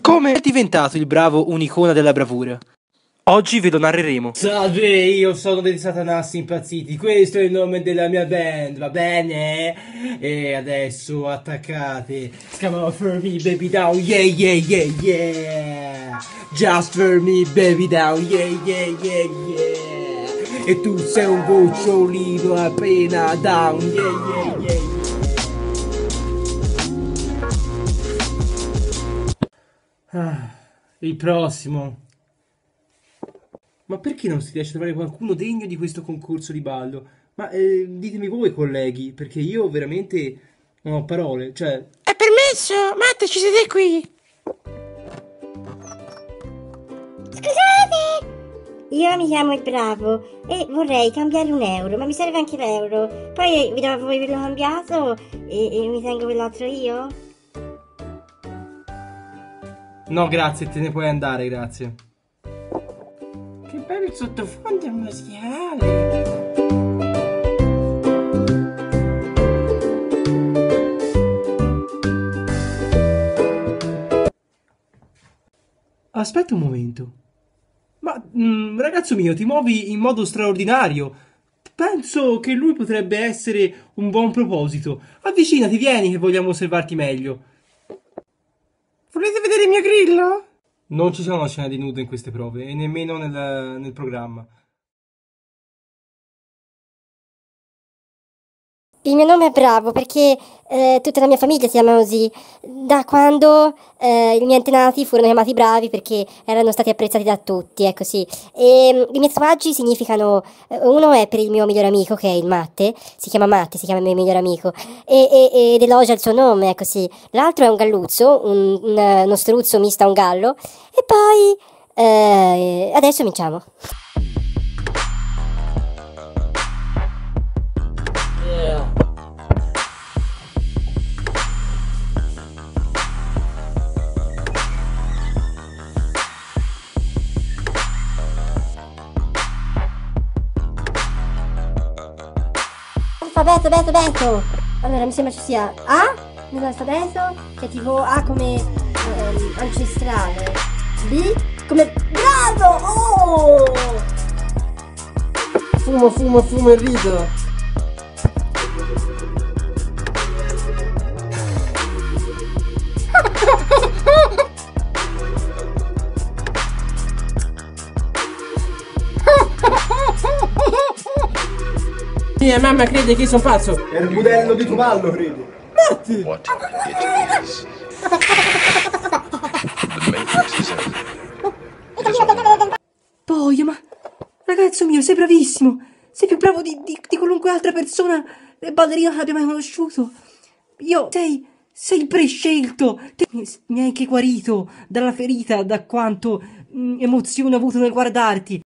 Come è diventato il bravo un'icona della bravura? Oggi ve lo narreremo. Salve, io sono dei Satanassi impazziti, questo è il nome della mia band, va bene? E adesso attaccate. Come on for me, baby down, yeah, yeah, yeah, yeah. Just for me, baby down, yeah, yeah, yeah, yeah. E tu sei un gocciolino appena down, yeah, yeah, yeah. Ah, il prossimo. Ma perché non si riesce a trovare qualcuno degno di questo concorso di ballo? Ma eh, ditemi voi, colleghi, perché io veramente non ho parole. Cioè, È permesso! Matte, ci siete qui! Scusate! Io mi chiamo il Bravo e vorrei cambiare un euro, ma mi serve anche l'euro. Poi vi do voi quello cambiato e, e mi tengo quell'altro io? No, grazie, te ne puoi andare, grazie. Che bello il sottofondo musicale! Aspetta un momento. Ma, mm, ragazzo mio, ti muovi in modo straordinario. Penso che lui potrebbe essere un buon proposito. Avvicinati, vieni che vogliamo osservarti meglio. Volete vedere il mio grillo? Non ci sono scene di nudo in queste prove e nemmeno nel, nel programma. Il mio nome è Bravo perché eh, tutta la mia famiglia si chiama così, da quando eh, i miei antenati furono chiamati bravi perché erano stati apprezzati da tutti, è così. E mm, i miei tatuaggi significano, eh, uno è per il mio migliore amico che è il Matte, si chiama Matte, si chiama il mio migliore amico, e, e, ed elogia il suo nome, è così. L'altro è un galluzzo, un, un, uno struzzo misto a un gallo, e poi eh, adesso cominciamo. Alfabeto, beto, beto. Allora, mi sembra ci sia A nell'alfabeto, che è tipo A come ehm, ancestrale. B come bravo! Oh! Fumo, fumo, fumo e rido. Mia mamma crede che io sono pazzo! È il modello di tuo ballo, credo. What it is. the Matrix Poi, ma ragazzo mio, sei bravissimo. Sei più bravo di, di- di qualunque altra persona eh, ballerina che abbia mai conosciuto. Io, sei, sei il prescelto. Te mi, mi hai anche guarito dalla ferita, da quanto mm, emozione ho avuto nel guardarti.